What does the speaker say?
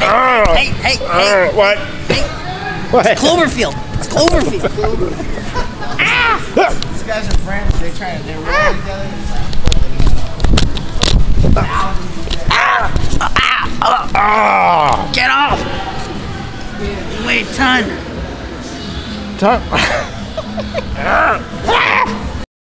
Ah. Hey, hey, ah. hey, Uh, what? Hey. What? Cloverfield. It's Cloverfield. These guys are friends. They try to. They roll together. It's like Ah! Get off. You weigh a ton.